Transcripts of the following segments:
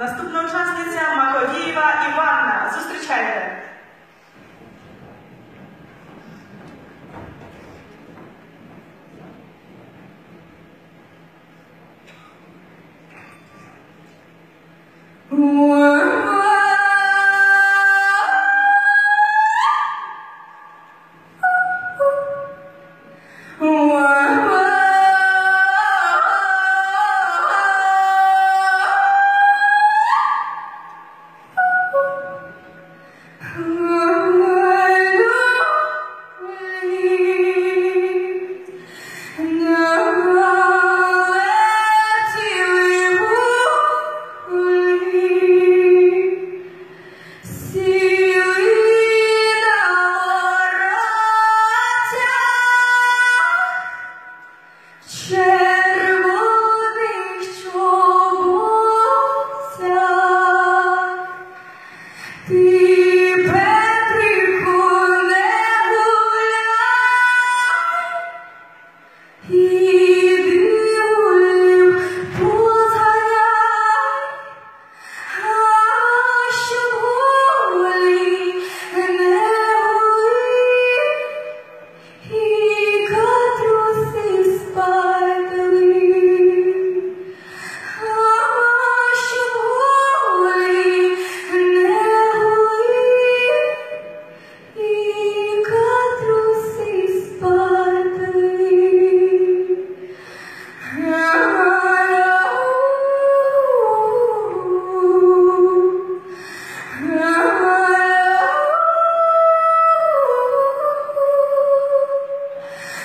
Наступна учасниця Маковієва Іванна. Зустрічайте. Червоних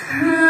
Hi.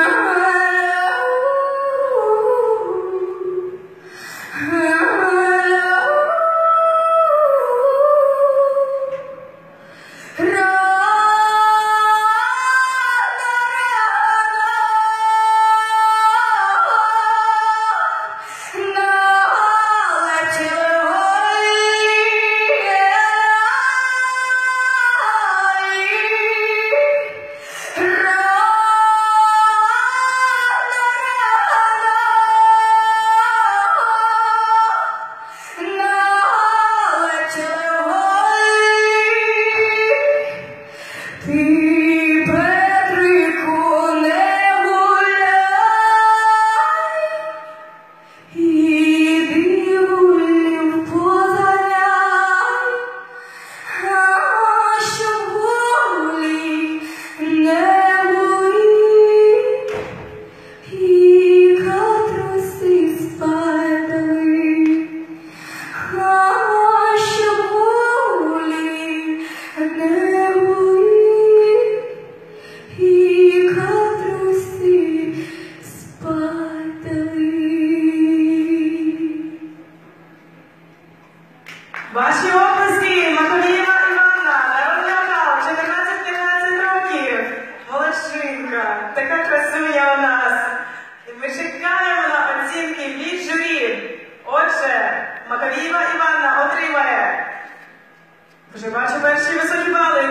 Ваші області Маковієва Івана, народний вокал, 14-15 років. Волошинка, така красуня у нас. Ми чекаємо на оцінки від журі. Отже, Маковієва Івана отримає. Вже бачу перші високі бали.